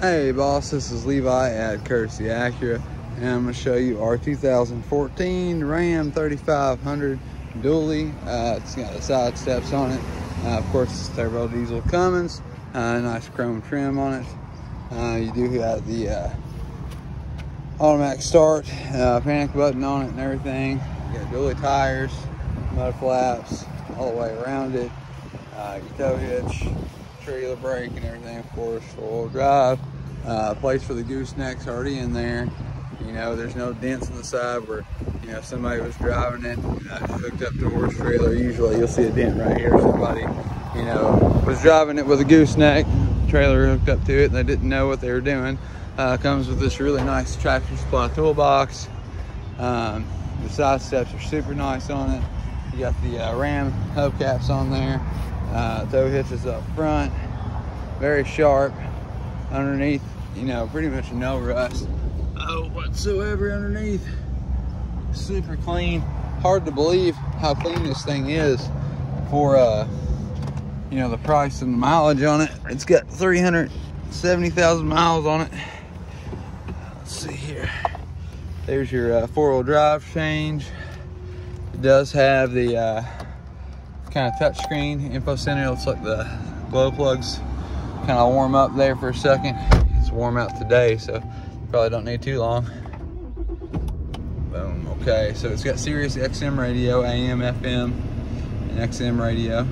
Hey boss, this is Levi at Courtesy Acura and I'm going to show you our 2014 Ram 3500 dually. Uh, it's got the side steps on it. Uh, of course, it's turbo diesel Cummins. Uh, nice chrome trim on it. Uh, you do have the uh, automatic start, uh, panic button on it and everything. You got dually tires, mud flaps all the way around it. your tow hitch, trailer brake and everything, of course, four-wheel drive. Uh, place for the goosenecks already in there. You know, there's no dents on the side where, you know, somebody was driving it, uh, hooked up to horse trailer. Usually you'll see a dent right here. Somebody, you know, was driving it with a gooseneck, trailer hooked up to it, and they didn't know what they were doing. Uh, comes with this really nice tractor supply toolbox. Um, the side steps are super nice on it. You got the uh, Ram hubcaps on there. Uh, tow hitches up front, very sharp. Underneath, you know, pretty much no rust oh, whatsoever underneath. Super clean. Hard to believe how clean this thing is for, uh, you know, the price and the mileage on it. It's got 370,000 miles on it. Let's see here. There's your uh, four-wheel drive change. It does have the uh, kind of touch screen info center. Looks like the glow plugs kind of warm up there for a second. It's warm out today, so probably don't need too long. Boom, okay. So it's got Sirius XM radio, AM, FM, and XM radio.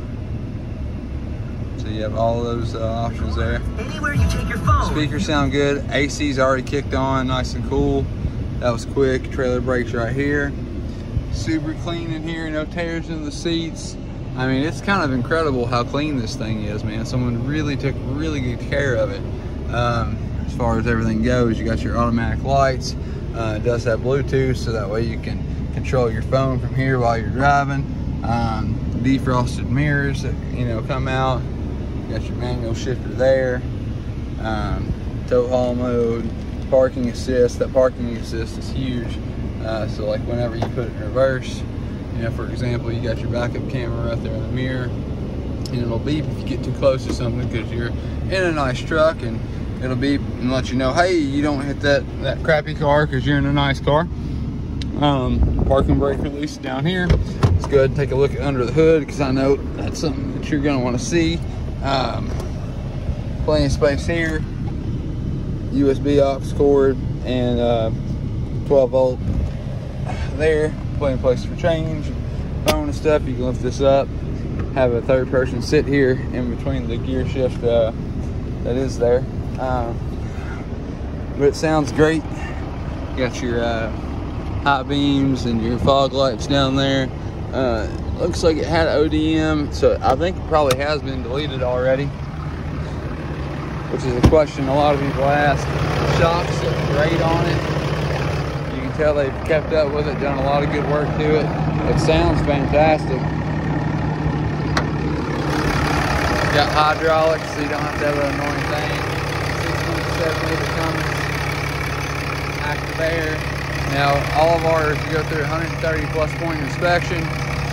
So you have all those uh, options there. Anywhere you take your phone. Speakers sound good. AC's already kicked on, nice and cool. That was quick. Trailer brakes right here. Super clean in here, no tears in the seats. I mean, it's kind of incredible how clean this thing is, man. Someone really took really good care of it. Um, as far as everything goes, you got your automatic lights. Uh, it does have Bluetooth, so that way you can control your phone from here while you're driving. Um, defrosted mirrors that, you know, come out. You got your manual shifter there. Um, tow haul mode, parking assist. That parking assist is huge. Uh, so like whenever you put it in reverse, you know, for example, you got your backup camera right there in the mirror, and it'll beep if you get too close to something because you're in a nice truck, and it'll beep and let you know, hey, you don't hit that that crappy car because you're in a nice car. Um, parking brake release down here. It's good. Take a look under the hood because I know that's something that you're going to want to see. Um, plenty of space here. USB aux cord and uh, 12 volt there plenty of place for change, phone and stuff. You can lift this up, have a third person sit here in between the gear shift uh, that is there. Um, but it sounds great. You got your uh, high beams and your fog lights down there. Uh, looks like it had ODM, so I think it probably has been deleted already, which is a question a lot of people ask. Shocks look great on it tell they've kept up with it, done a lot of good work to it. It sounds fantastic. Got hydraulics, so you don't have to have an annoying thing. 6.7 liter Cummins active air. Now, all of ours go through 130 plus point inspection,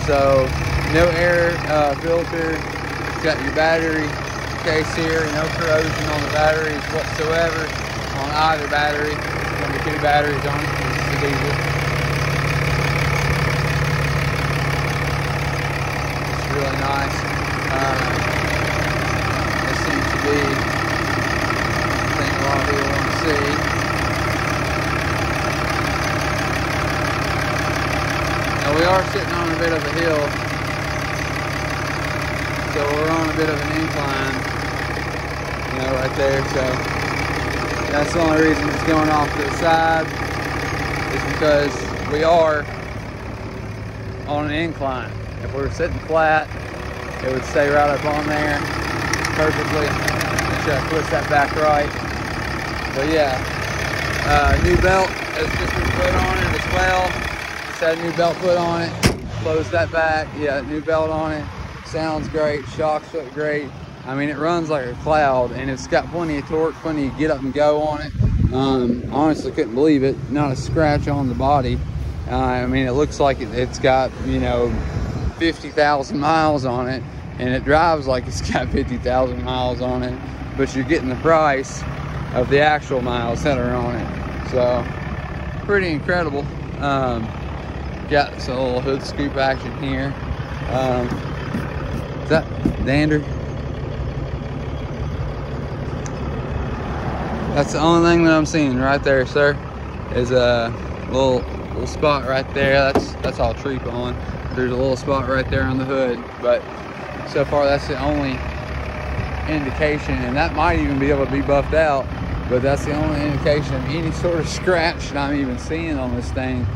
so no air uh, filter. got your battery case here, no corrosion on the batteries whatsoever on either battery. There's two batteries on it diesel. It's really nice. Um, this seems to be the thing a lot of people want to see. Now we are sitting on a bit of a hill, so we're on a bit of an incline, you know, right there. So that's the only reason it's going off to the side is because we are on an incline. If we were sitting flat, it would stay right up on there perfectly. Make I twist that back right. But yeah, uh, new belt has just been put on it as well. Just had a new belt put on it. Close that back. Yeah, new belt on it. Sounds great. Shocks look great. I mean, it runs like a cloud and it's got plenty of torque, plenty of get up and go on it. Um, honestly couldn't believe it. Not a scratch on the body. Uh, I mean, it looks like it, has got, you know, 50,000 miles on it and it drives like it's got 50,000 miles on it, but you're getting the price of the actual miles that are on it. So pretty incredible. Um, got some little hood scoop action here. Um, is that dander? That's the only thing that I'm seeing right there, sir. Is a little little spot right there. That's that's all tree on. There's a little spot right there on the hood, but so far that's the only indication, and that might even be able to be buffed out. But that's the only indication of any sort of scratch that I'm even seeing on this thing